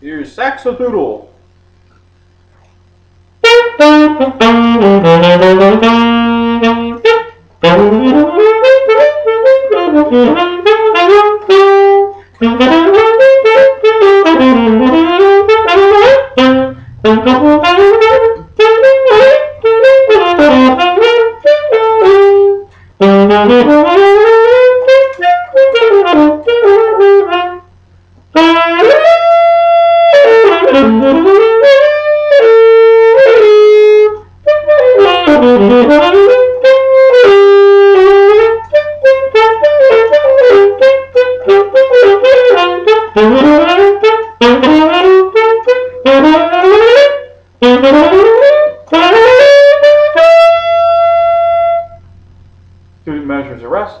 Here's Saxodoodle. Student measures arrest.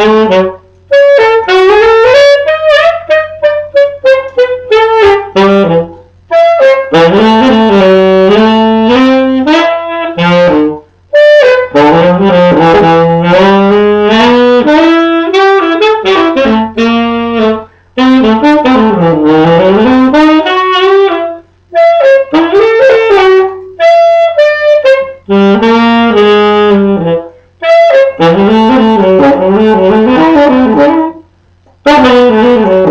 Mm-hmm. Mm-hmm.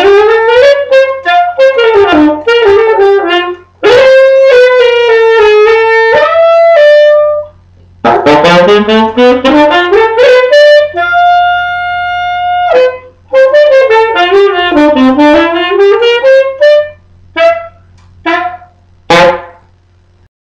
Thank you.